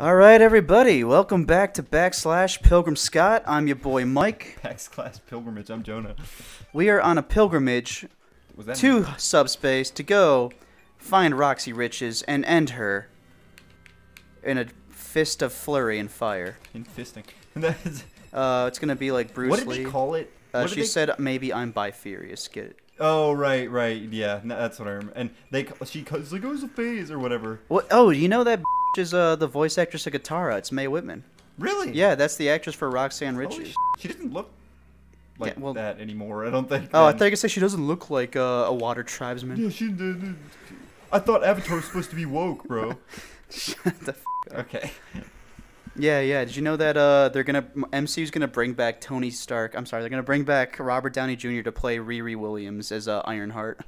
All right, everybody, welcome back to Backslash Pilgrim Scott. I'm your boy Mike. Backslash pilgrimage. I'm Jonah. We are on a pilgrimage Was to subspace to go find Roxy Riches and end her in a fist of flurry and fire. in fisting? Uh, it's gonna be like Bruce what did Lee. they call it? uh, she they- said, "Maybe I'm bifurious." Get it? Oh right, right, yeah. That's what I remember. And they she calls like, "Oh, it's a phase" or whatever. What? Oh, you know that is uh, the voice actress of Katara. It's Mae Whitman. Really? Yeah, that's the actress for Roxanne Ritchie. sh- she doesn't look like Yeah, well- that anymore. I don't think. Oh, I man. thought you could say she doesn't look like uh, a water tribesman. Yeah, she did. I thought Avatar was supposed to be woke, bro. Shut the f- okay. Yeah, yeah. Did you know that uh, they're gonna MCU's gonna bring back Tony Stark? I'm sorry, they're gonna bring back Robert Downey Jr. to play Riri Williams as uh, Ironheart.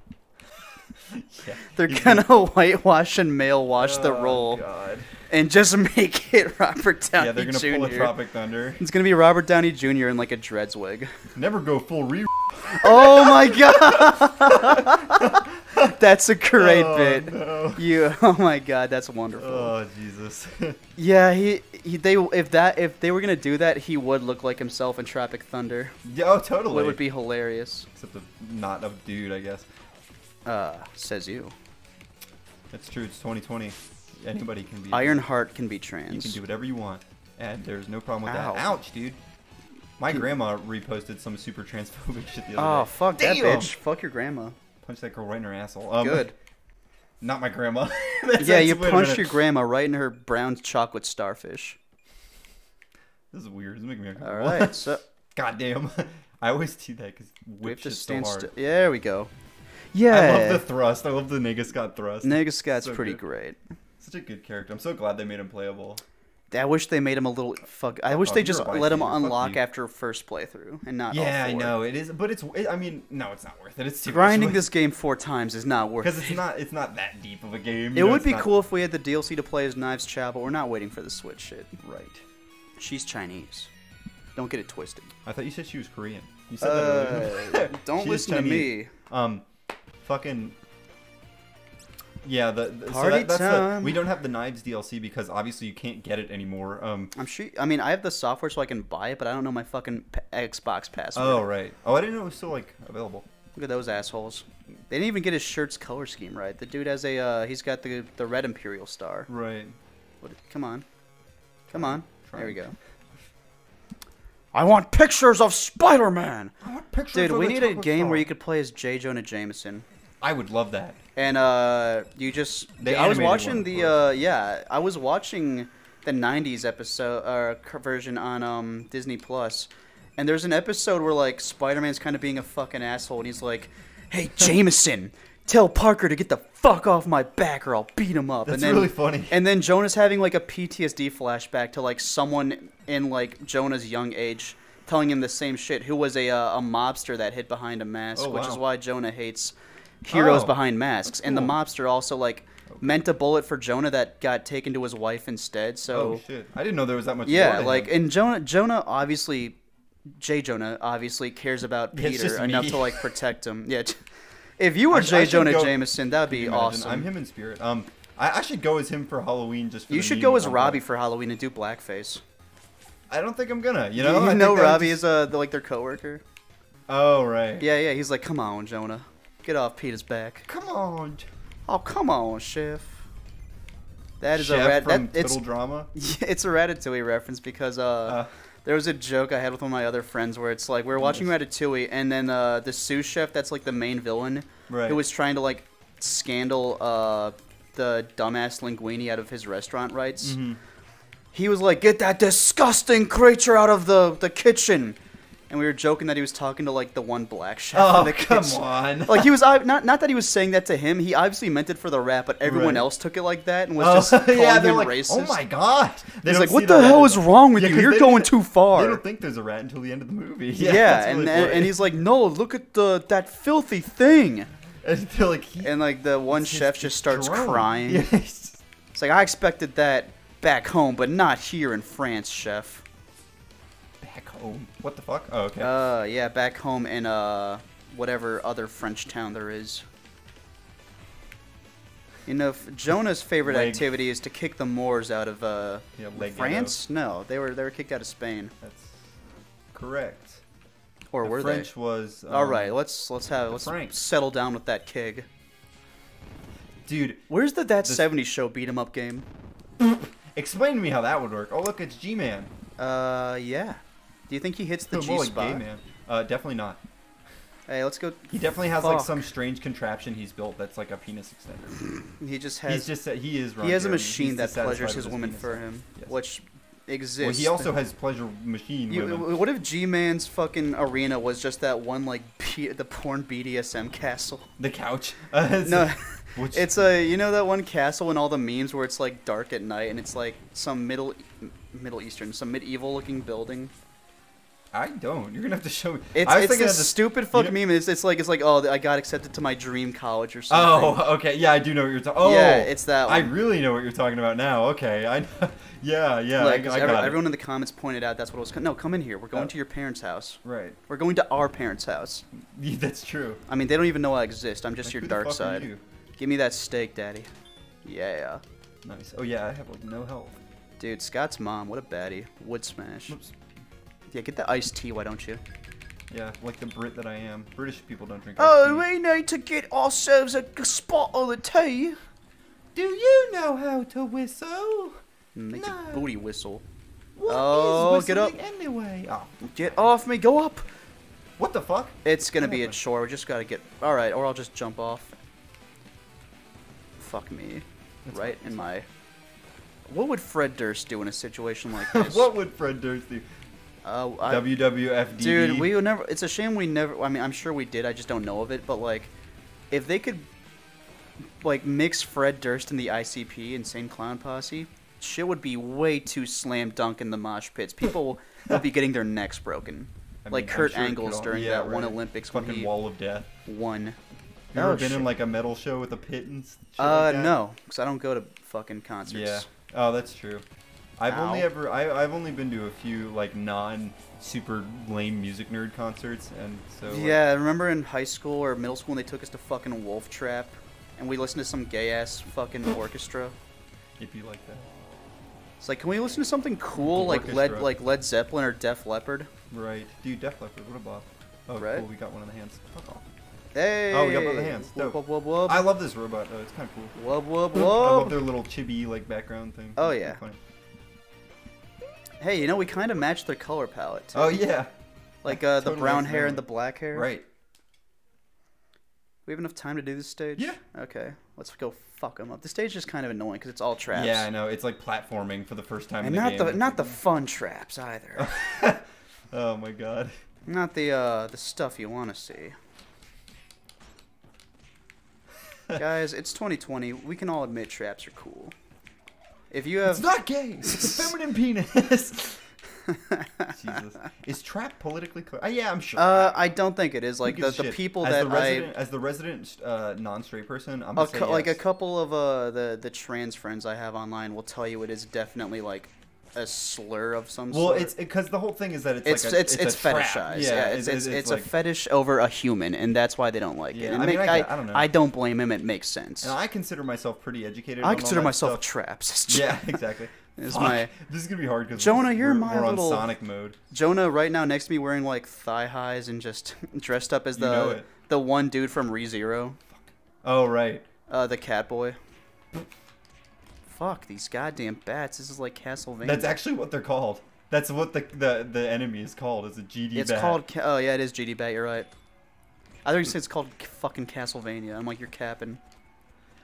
Yeah. They're gonna whitewash and male wash the Oh, role God. and just make it Robert Downey Jr. Yeah, they're gonna Jr. pull a Tropic Thunder. It's gonna be Robert Downey Jr. in like a dreads wig. Never go full re. Oh my god, that's a great oh, bit. No. You, oh my god, that's wonderful. Oh Jesus. Yeah, he, he they if that if they were gonna do that, he would look like himself in Tropic Thunder. yeah, oh totally. It would be hilarious. Except a, not a dude, I guess. Uh, says you. That's true. It's 2020. Anybody can be. Ironheart can be trans. You can do whatever you want, and there's no problem with Ow. that. Ouch, dude. My grandma reposted some super transphobic shit the Oh other day. fuck that bitch! Fuck your grandma. Punch that girl right in her asshole. Um, Good. Not my grandma. That's- yeah, that's- you wait punched your grandma right in her brown chocolate starfish. This is weird. This is making me All uncomfortable. right, so God damn. I always do that because we have whip to so stand hard. still. Yeah, there we go. I love the thrust. I love the nigga thrust. Nigga So pretty good. great. Such a good character. I'm so glad they made him playable. I wish they made him a little fuck. I wish off, they just let him dude, unlock after first playthrough and not. all Yeah, I know it is, but it's. It, I mean, no, it's not worth it. It's too Grinding this game four times is not worth it because it's not. It's not that deep of a game. It know, would be not- cool if we had the DLC to play as Knives Chau, but we're not waiting for the Switch shit. Right. She's Chinese. Don't get it twisted. I thought you said she was Korean. You said that earlier. Uh, don't listen to me. Um, fucking. Yeah, the, the so that, that's the, we don't have the knives DLC because obviously you can't get it anymore. Um. I'm sure. I mean, I have the software so I can buy it, but I don't know my fucking p- Xbox password. Oh right. Oh, I didn't know it was still like available. Look at those assholes. They didn't even get his shirt's color scheme right. The dude has a. Uh, he's got the the red Imperial star. Right. What, come on, come on. Try. There we go. I want pictures of Spider-Man. I want pictures Dude, we need a game where you could play as J. Jonah Jameson. I would love that. And uh, you just The I was watching one, the uh, yeah, I was watching the '90s episode uh, version on um Disney Plus, and there's an episode where like Spider-Man's kind of being a fucking asshole, and he's like, "Hey Jameson, tell Parker to get the fuck off my back, or I'll beat him up." That's and then, really funny. And then Jonah's having like a PTSD flashback to like someone in like Jonah's young age. Telling him the same shit, who was a uh, a mobster that hid behind a mask, Oh, which is why Jonah hates heroes Oh, behind masks. And the mobster also like meant a bullet for Jonah that got taken to his wife instead. So oh shit! I didn't know there was that much. yeah, like him. and Jonah Jonah obviously J Jonah obviously cares about Peter enough to like protect him. Yeah. If you were I- I J should Jonah go- Jameson, that'd be awesome. I'm him in spirit. Um, I, I should go as him for Halloween just. For you should go as. Robbie for Halloween and do blackface. I don't think I'm gonna. You know, You know. know, Robbie just- is uh the, like their coworker. Oh right. Yeah, yeah. He's like, come on, Jonah, get off Peter's back. Come on. Oh, come on, Chef. That is Chef a rat. from That, it's Total Drama. It's a Ratatouille reference because uh, Uh, there was a joke I had with one of my other friends where it's like we are watching Ratatouille and then uh, the sous chef that's like the main villain Right. who was trying to like scandal uh, the dumbass linguini out of his restaurant rights. Mm-hmm. He was like, "Get that disgusting creature out of the the kitchen," and we were joking that he was talking to like the one black chef oh come on. Like he was not not that he was saying that to him. He obviously meant it for the rap, but everyone Right. else took it like that and was Oh, just calling yeah, him like, oh racist. oh my god. They He's like, "What the hell is all." wrong with Yeah, you? You're going too far." They don't think there's a rat until the end of the movie. Yeah, that's and really and, and he's like, "No, look at the that filthy thing." And like, he, And like the one chef just starts drone. crying. Yeah, It's like I expected that back home, but not here in France, chef. Back home. What the fuck? Oh, okay. Uh, yeah, back home in uh whatever other French town there is. You know, Jonah's favorite Leg. activity is to kick the Moors out of uh, Yeah, France. No, they were they were kicked out of Spain, That's correct. or The were French was. they? All um, right, let's let's have let's Franks. settle down with that keg. Dude, Where's the that This- '70s show beat 'em up game? explain to me how that would work. Oh, look, it's G-Man. Uh, yeah. Do you think he hits the G like spot? Gay Man. Uh, definitely not. Hey, let's go. He definitely has like some strange contraption he's built that's like a penis extender. He just has. He's just he is. Ron he has a machine He's that pleasures his women penis. for him, Yes. which exists. Well, he also has pleasure machine You, women. what if G-Man's fucking arena was just that one like P- the porn BDSM castle? The couch. Uh, it's- No, which- it's a you know that one castle in all the memes where it's like dark at night and it's like some middle Middle Eastern, some medieval looking building. I don't. You're gonna have to show me. It's it's this the- stupid you know- meme. It's, it's like it's like oh I got accepted to my dream college or oh, something. Oh, okay. Yeah, I do know what you're talking. Oh, Yeah, it's that I really know what you're talking about now. Okay, I. Yeah, yeah. Like, I, I every- everyone in the comments pointed out that's what it was. No, come in here. We're going Oh. to your parents' house. Right. We're going to our parents' house. Yeah, that's true. I mean, they don't even know I exist. I'm just Like, your dark side. you? Give me that steak, daddy. Yeah. Nice. Oh yeah, I have like no health. Dude, Scott's mom, what a baddie. Wood smash. Whoops. Yeah, get the iced tea, why don't you? Yeah, like the Brit that I am. British people don't drink. Oh, iced tea. we need to get ourselves a spot of the tea. Do you know how to whistle? Make No. a booty whistle. What is Oh, get up. anyway? Oh, Get off me, go up. what the fuck? It's gonna be a chore. We just gotta get. All right, or I'll just jump off. Fuck me, That's right in my. What would Fred Durst do in a situation like this? what would Fred Durst do? Uh, I, WWF dude, we would never. It's a shame we never. I mean, I'm sure we did. I just don't know of it. But like, if they could, like, mix Fred Durst and the ICP, Insane Clown Posse, shit would be way too slam dunk in the mosh pits. People would be getting their necks broken, I like mean, I'm Kurt sure Angle's all- during yeah, that one right. Olympics when Fucking he wall of death. One. You ever Oh, been shit. in like a metal show with a pit and s- shit Uh, like no, because I don't go to fucking concerts. Yeah. Oh, that's true. I've only ever I, I've only been to a few like non super lame music nerd concerts, and so like, Yeah, I remember in high school or middle school when they took us to fucking Wolf Trap, and we listened to some gay ass fucking orchestra. if you like that. It's like, can we listen to something cool like Led like Led Zeppelin or Def Leppard? Right, dude, Def Leppard, what a bop. Oh, Right? cool, we got one in the hands. Fuck off. Hey. Oh, we got both the hands. Dope. whoop whoop I love this robot though. It's kind of cool. Whoop whoop I love their little chibi like background thing. Oh, yeah. Hey, you know we kind of matched their color palette. Too. Oh yeah. Like uh, the brown hair and the black hair. Right. We have enough time to do this stage. Yeah. Okay, let's go fuck them up. The stage is kind of annoying because it's all traps. Yeah, I know. It's like platforming for the first time And in the not game. the not the fun traps either. oh my god. Not the uh the stuff you want to see. Guys, it's 2020. We can all admit traps are cool. If you have, It's not gay. It's a feminine penis. Jesus. Is trap politically correct? Uh, yeah, I'm sure. uh I don't think it is like the, the people as that the resident, I as the resident uh, non-straight person, I'm a say like a couple of uh the the trans friends I have online will tell you it is definitely like a slur of some Well, sort. Well, it's because the whole thing is that it's it's like a, it's it's, a trap. fetishized. Yeah, it's it's, it's, a like, fetish over a human, and that's why they don't like Yeah, it. And I mean, make- I get- I don't know. I don't blame him. It makes sense. and I consider myself pretty educated. I on all consider myself traps. Yeah, exactly. Is Fuck. my- This is gonna be hard because Jonah, you're we're, my we're little- on Sonic mode. Jonah right now next to me wearing like thigh highs and just dressed up as You the know the one dude from ReZero, Oh right. uh, the cat boy. Fuck these goddamn bats! This is like Castlevania. That's actually what they're called. That's what the the, the enemy is called. Is a GD Bat? It's bat. called. Oh yeah, it is GD Bat. You're right. I think said it's called fucking Castlevania. I'm like you're capping.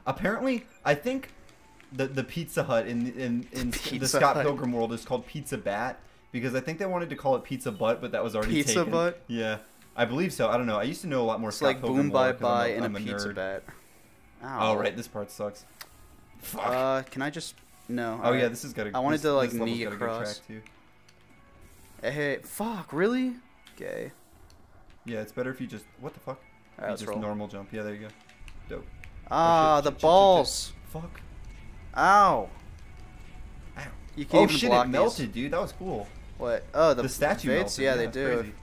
Apparently, I think the the Pizza Hut in in in the Scott Hut. Pilgrim world is called Pizza Bat because I think they wanted to call it Pizza Butt, but that was already Pizza taken. Butt? Yeah, I believe so. I don't know. I used to know a lot more. It's Scott like Pilgrim boom bye lore 'cause I'm bye a- and a a pizza nerd. bat. Ow. Oh right, this part sucks. Fuck. Uh, can I just no? oh alright. yeah, this has got a. I wanted this, to, like, knee got a good across. Hey, fuck, really? Gay. Yeah, it's better if you just. What the fuck? Alright, you let's just roll. normal jump. Yeah, there you go. Dope. Ah, shit, the shit, shit, shit, balls. Fuck. Ow. Ow. You can't Oh even shit! block It these. melted, dude. That was cool. What? Oh, the, The, statue melted. Yeah, they do. crazy.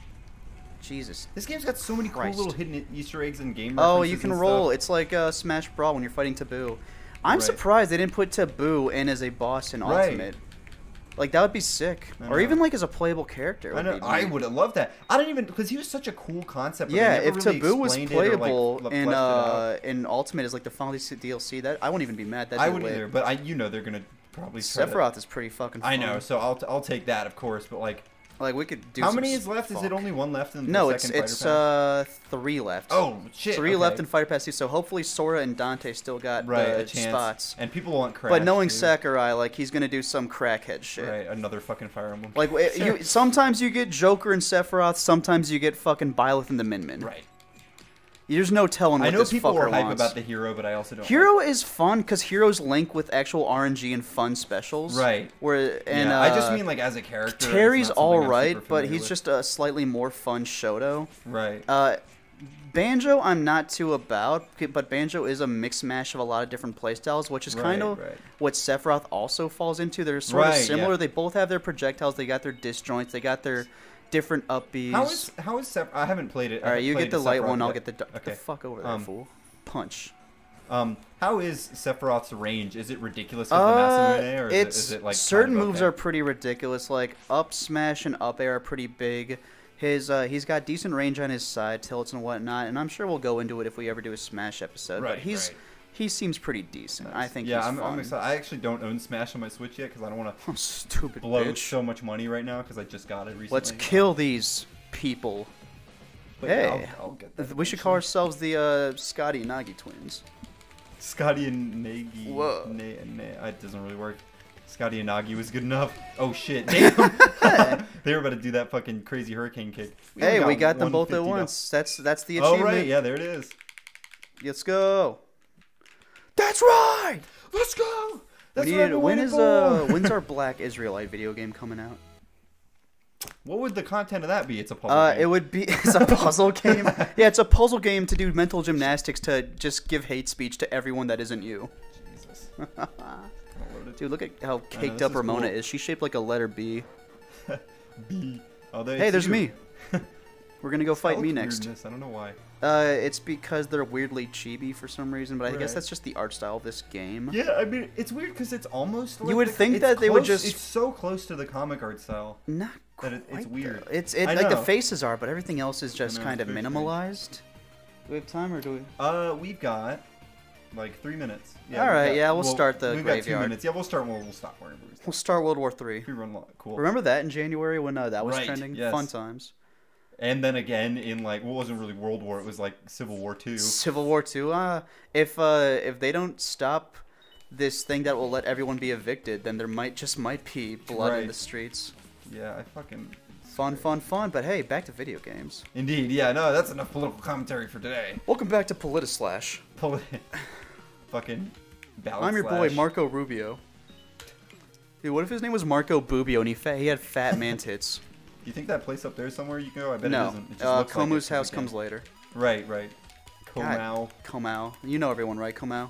Jesus. This game's got so many Christ. cool little hidden Easter eggs and game. Oh, you can roll. stuff. It's like uh, Smash Brawl when you're fighting Tabuu. I'm Right. surprised they didn't put Tabuu in as a boss in Right. Ultimate. Like that would be sick, or even like as a playable character. I would know. I would have loved that. I don't even because he was such a cool concept. Yeah, if really Tabuu was or, like, playable in fleshed it out. uh in Ultimate as like the final DLC, that I wouldn't even be mad. That'd I would lit. either, but I you know they're gonna probably try to- Sephiroth is pretty fucking. Fun. I know, so I'll I'll take that of course, but like Like we could do. how many is left? Is it only one left in the No, it's second it's Pass? uh three left. oh shit, three left in Fighter Pass 2. So hopefully Sora and Dante still got right the a chance. spots. And people want crash. But knowing dude. Sakurai, like he's gonna do some crackhead shit. right, another fucking Fire Emblem. Like you, sometimes you get Joker and Sephiroth, sometimes you get fucking Byleth and the Min Min. right. There's no telling what I know this people are hype wants. about the hero, but I also don't. Hero is fun because heroes link with actual RNG and fun specials. Right. Where and yeah, I just uh, mean like as a character. Terry's all right, but he's with. just a slightly more fun Shoto. right. Uh, Banjo, I'm not too about, but Banjo is a mix mash of a lot of different playstyles, which is kind of right. what Sephiroth also falls into. They're sort of similar. yeah. They both have their projectiles. They got their disjoints. They got their different upbeats. How is how is Sep- I haven't played it. All right, you get the light Sephiroth one. I'll get the, d- Okay. the fuck over there, Um, fool. Punch. Um, how is Sephiroth's range? Is it ridiculous with the Masamune, or is it, Uh, it's it like certain kind of moves okay? are pretty ridiculous. Like up smash and up air are pretty big. His uh, he's got decent range on his side tilts and whatnot, and I'm sure we'll go into it if we ever do a smash episode. but he's right. He seems pretty decent. I think Yeah, I'm. I'm excited. I actually don't own Smash on my Switch yet because I don't want to stupid blow bitch. so much money right now because I just got it recently. Let's kill these people. But hey, I'll, I'll we should call ourselves the uh, Scotty and Nagi twins. Scotty and Nagi. Whoa. Na, na, it doesn't really work. Scotty and Nagi was good enough. Oh shit! Damn. they were about to do that fucking crazy hurricane kick. hey, only we got them both at 150 once. That's that's the now. Oh achievement. right, yeah, there it is. Let's go. That's right. Let's go. That's we what I've need, been when waiting is uh when's our Black Israelite video game coming out? What would the content of that be? It's a puzzle Uh, game. it would be it's a puzzle game. Yeah, it's a puzzle game to do mental gymnastics to just give hate speech to everyone that isn't you. Jesus. I'll load it. Dude, look at how caked this up is Ramona cool. is. She's shaped like a letter B. B. Oh, there, Hey, there's you. me. We're gonna go fight me next. I don't know why. Uh, it's because they're weirdly chibi for some reason, but I guess that's just the art style of this game. Yeah, I mean, it's weird because it's almost. Like would the- think that they would just- It's so close to the comic art style. Not That quite. it- it's though. weird. It's it like the faces are, but everything else is just know, kind of strange. minimalized. Do we have time or do we? Uh, we've got like three minutes. All we've got- yeah, we'll start the we've got two minutes. Yeah, we'll start. We'll, we'll stop. We'll, We'll start World War Three. we run long. Cool. Remember that in January when uh, that was Right, trending? yes. Fun times. And then again in like what wasn't really World War. It was like Civil War Two. Civil War Two. Uh, if uh, if they don't stop this thing that will let everyone be evicted, then there might just might be blood in the streets. Yeah, I fucking. Fun, fun, fun. But hey, back to video games. Indeed. Yeah. No, that's enough political commentary for today. Welcome back to Politislash. Poli- fucking. Ballot I'm your boy. Marco Rubio. Dude, what if his name was Marco Bubio and he fa- he had fat man tits? You think that place up there somewhere you can go? I bet it no, isn't. It just uh, like Komu's the house comes later. Right, right. Komau. Komau, you know everyone, right? Komau.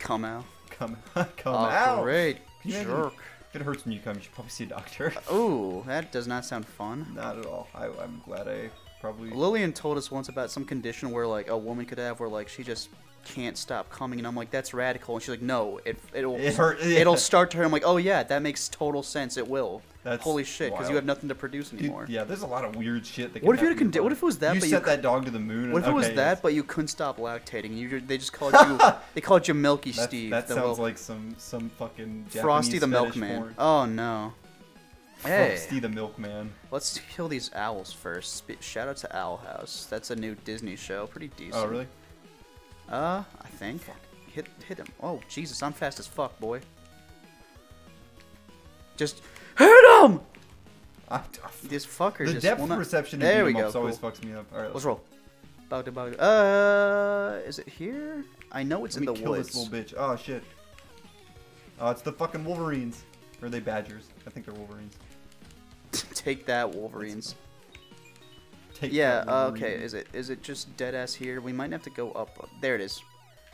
Komau. Come, come Oh, out. great jerk. If it hurts when you come, you should probably see a doctor. Ooh, that does not sound fun. Not at all. I, I'm glad I probably. Lillian told us once about some condition where like a woman could have where like she just can't stop coming, and I'm like, that's radical, and she's like, no, it it'll It hurt- it'll start to her. I'm like, oh yeah, that makes total sense. It will. That's Holy shit, because you have nothing to produce Dude, anymore. yeah, there's a lot of weird shit that. Can What if you had condi- what if it was that, You but you that dog to the moon. What if it was okay, that, but you couldn't stop lactating? and You they just called you they called you Milky That, Steve. that sounds little- like some some fucking Frosty the Japanese Milkman. porn. Oh no. Hey, Frosty the Milkman. let's kill these owls first. Shout out to Owl House. That's a new Disney show. Pretty oh, decent. Oh really? Uh, I think. Hit hit him. Oh Jesus, I'm fast as fuck, boy. Just hit him. I, This fucker the just depth not- perception There in we go. ups always fucks me up. All right, Let's roll. Bogda. Uh, is it here? I know it's Let in me the kill woods. this little bitch. Oh shit. Oh, it's the fucking Wolverines. Or are they Badgers? I think they're Wolverines. Take that, Wolverines. Take Yeah. Uh, okay. Is it is it just dead ass here? We might have to go up. There it is.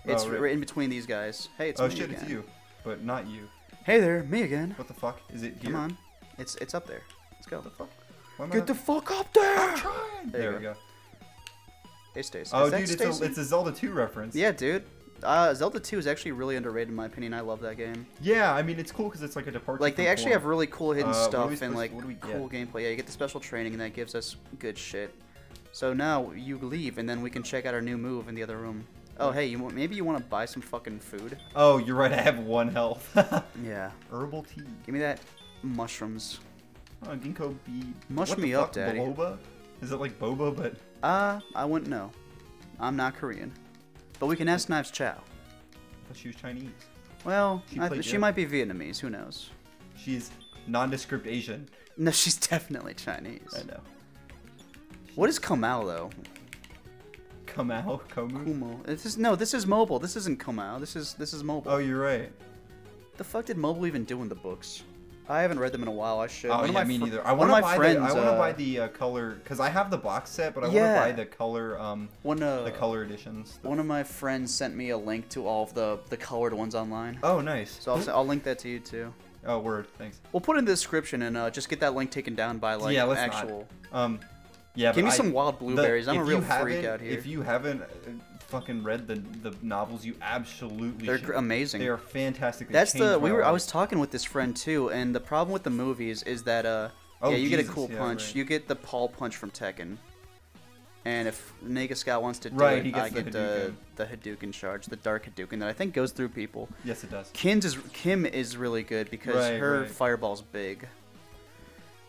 It's Oh, right. in between these guys. Hey, it's oh me shit, again. it's you, but not you. Hey there, me again. What the fuck? Is it here? Come on. It's it's up there. Let's go. What the fuck? Why am I Get the fuck up there. I'm trying. There There, we go. Hey, Stacey. Oh, dude, it's a, it's a Zelda 2 reference. Yeah, dude. Uh, Zelda 2 is actually really underrated in my opinion. I love that game. Yeah, I mean it's cool because it's like a departure. Like they actually form. have really cool hidden Uh, what are we stuff and like what do we get? cool gameplay. Yeah, you get the special training and that gives us good shit. So now you leave and then we can check out our new move in the other room. Oh hey, you maybe you want to buy some fucking food? Oh, you're right. I have one health. Yeah. Herbal tea. Give me that mushrooms. Oh, ginkgo bee. Mush what the me up, fuck, daddy. Boba? Is it like boba, but Uh, I wouldn't know. I'm not Korean. But we can ask Knives Chau. Thought she was Chinese. Well, She I- she might be Vietnamese. Who knows? She's nondescript Asian. No, she's definitely Chinese. I know. What is Kamau though? Kamau, Komu. Kumo. This is no. This is mobile. This isn't Kamau. This is this is mobile. Oh, you're right. The fuck did mobile even do in the books? I haven't read them in a while. I should. Oh yeah, me neither. I want to buy friends. the. I want to uh, buy the uh, color because I have the box set, but I Yeah. want to buy the color. Um, one. Uh, the color editions. One of my friends sent me a link to all of the the colored ones online. Oh, nice. So I'll, I'll link that to you too. Oh, word. Thanks. We'll put it in the description and uh, just get that link taken down by like Yeah, let's not. actual. Um, yeah. Give me I- some wild the- blueberries. I'm a real freak out here. If you haven't uh, fucking read the the novels, you absolutely They're should. amazing. They are fantastic. They That's the we were. I was talking with this friend too, and the problem with the movies is that uh, Oh, yeah, you get a cool yeah, punch. right. You get the Paul punch from Tekken, and if Nega Scott wants to do Right, it, he gets I the get the the Hadouken charge, the Dark Hadouken that I think goes through people. Yes, it does. Kim's is Kim is really good because Right, her fireball's big.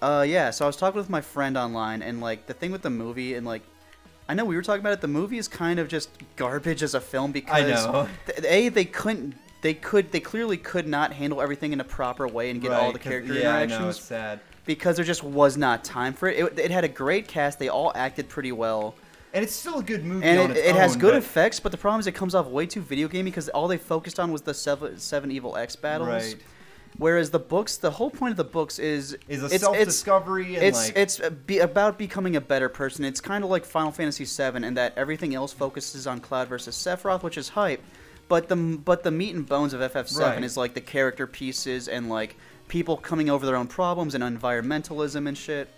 Uh, yeah. So I was talking with my friend online, and like the thing with the movie, and like, I know we were talking about it. The movie is kind of just garbage as a film because know. th- a they couldn't. They could. They clearly could not handle everything in a proper way and get all the character yeah, I know, it's sad. because there just was not time for it. it. It had a great cast. They all acted pretty well, And it's still a good movie and it, it has good but- effects. But the problem is it comes off way too video gamey because all they focused on was the seven, seven evil X battles. Right. Whereas the books, the whole point of the books is Is a it's, it's, self-discovery and it's like it's be, about becoming a better person. It's kind of like Final Fantasy VII, in that everything else focuses on Cloud versus Sephiroth, which is hype. But the but the meat and bones of FF7 Right. is like the character pieces and like people coming over their own problems and environmentalism and shit.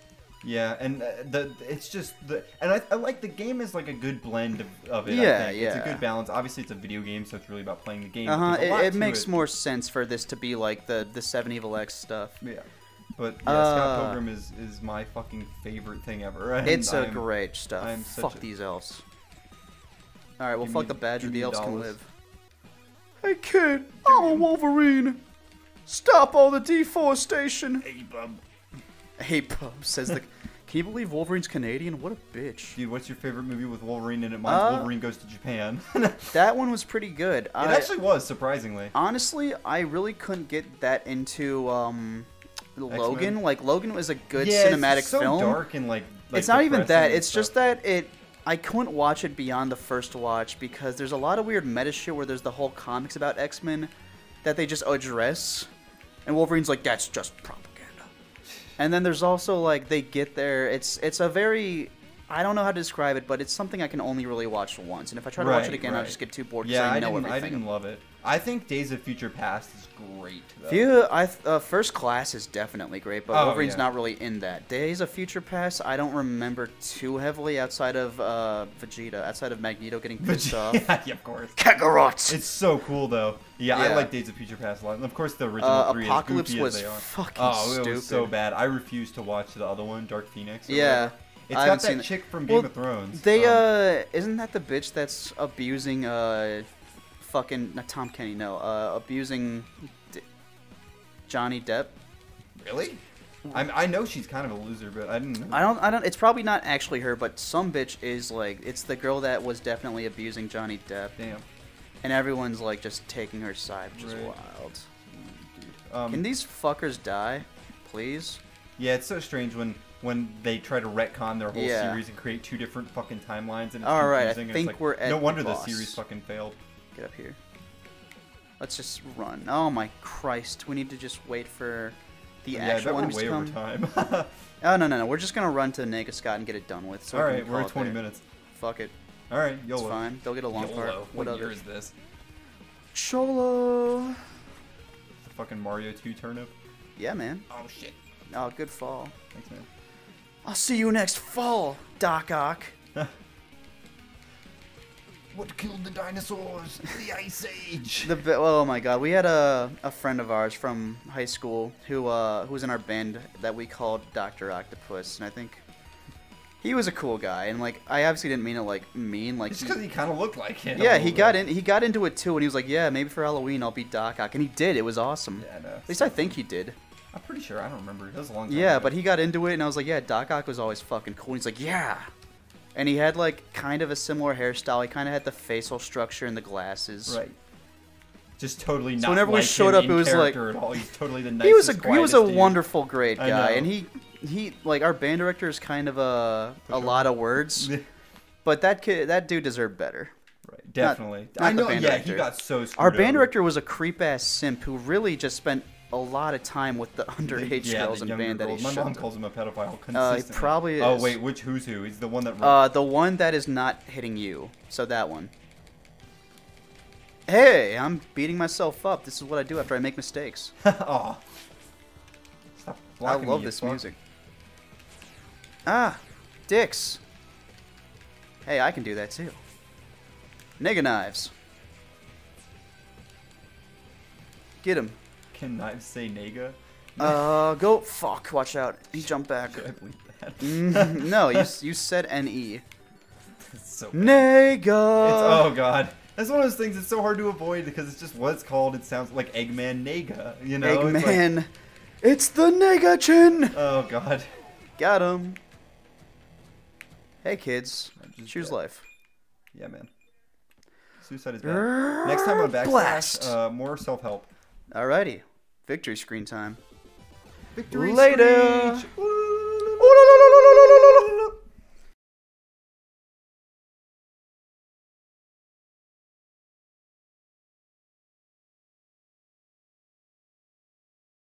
Yeah, and uh, the it's just the and I, I like the game is like a good blend of, of it. Yeah, I think. It's a good balance. Obviously, it's a video game, so it's really about playing the game. Uh huh. there's a lot It, it to makes more sense for this to be like the the Seven Evil X stuff. Yeah, but yeah, Scott Uh, Pilgrim is is my fucking favorite thing ever. and It's a I'm- great stuff. I'm such fuck a- these elves. All right, well, Give fuck me- the badger. give The me elves can live. Hey kid, I'm a Wolverine. Stop all the deforestation. Hey, bub. Hey pub says the. Can you believe Wolverine's Canadian? What a bitch. Dude, what's your favorite movie with Wolverine in it? Mine's Uh, Wolverine Goes to Japan. That one was pretty good. I, actually was, surprisingly. honestly, I really couldn't get that into um, Logan. Like Logan was a good yeah, cinematic it's so film. dark and like. like it's not even that. It's just that it. I couldn't watch it beyond the first watch because there's a lot of weird meta shit where there's the whole comics about X Men that they just address, and Wolverine's like, "That's just propaganda." And then there's also like they get there. It's it's a very I don't know how to describe it, but it's something I can only really watch once. And if I try to watch it Right, again, I'll just get too bored Yeah, I I, know didn't. I everything. didn't love it. I think Days of Future Past is great. Though. Few, I uh, first class is definitely great, but Oh, Wolverine's yeah. not really in that. Days of Future Past, I don't remember too heavily outside of uh, Vegeta, outside of Magneto getting pissed off. yeah, of course. Kakarot. It's so cool though. Yeah, Yeah. I like Days of Future Past a lot. And of course, the original Uh, three, Apocalypse as goofy was as they are. fucking oh, it was so bad. I refuse to watch the other one, Dark Phoenix. Yeah, whatever. It's I got that it. chick from Well, Game of Thrones. They um, uh, isn't that the bitch that's abusing uh, fucking not Tom Kenny? No, uh, abusing D- Johnny Depp. really. I'm, I know she's kind of a loser, but I didn't. Know. I don't. I don't. It's probably not actually her, but some bitch is like. It's the girl that was definitely abusing Johnny Depp. Damn. and everyone's like just taking her side, which is wild. Um, Can these fuckers die, please? yeah, it's so strange when when they try to retcon their whole Yeah. series and create two different fucking timelines, and it's All right, I think like, we're at no wonder the series fucking failed. Get up here. Let's just run. Oh my Christ! We need to just wait for the yeah, I bet actual we're enemies way to over come. time. Oh no no no! We're just gonna run to Negascott and get it done with. So All we right, we're call at 20 there. minutes. Fuck it. All right, YOLO. It's YOLO. fine. They'll get a long part. What What year is this? Cholo. The fucking Mario 2 turnip. Yeah, man. Oh shit. Oh, good fall. Thanks, man. I'll see you next fall, Doc Ock. What killed the dinosaurs? The Ice Age. The oh my god, we had a, a friend of ours from high school who uh, who was in our band that we called Doctor Octopus, and I think he was a cool guy. And like, I obviously didn't mean it like mean, like Just because he kind of looked like him. yeah, he got in he got into it too, and he was like, yeah, maybe for Halloween I'll be Doc Ock, and he did. It was awesome. Yeah, no. At least I think he did. I'm pretty sure. I don't remember. It was a long time Yeah, ago. but he got into it, and I was like, yeah, Doc Ock was always fucking cool. And he's like, yeah. And he had like kind of a similar hairstyle. He kind of had the facial structure and the glasses. Right. Just totally not. So whenever we showed up, it was like- at all. He's totally the nicest. he was a he was a dude. wonderful, great guy, and he he like our band director is kind of a a sure. lot of words, but that kid that dude deserved better. right, definitely. not I know. yeah, director. he got so. Our band over. director was a creep ass simp who really just spent a lot of time with the underage yeah, girls the younger band that he girls. My mom calls him a pedophile Uh, he consistently. probably Oh wait, which who's who? He's the one that. Uh, the one that is not hitting you. So that one. Hey, I'm beating myself up. This is what I do after I make mistakes. Aw. Stop I love me, this fuck. music. Ah, dicks. Hey, I can do that too. Nigga knives. Get him. Can knives say nega? Uh, go. Fuck, watch out. He jumped back. Should I believe that? Mm, no, you, you said N-E. It's so. Nigga! It's, oh god. That's one of those things that's so hard to avoid because it's just what it's called. It sounds like Eggman Nega, you know? It's like- Eggman. It's the nigga chin! oh god. Got him. Hey kids, choose life. Yeah, man. Suicide is bad. Next time on Backslash, Blast. uh, more self-help. Alrighty, Victory screen time. Victory Later.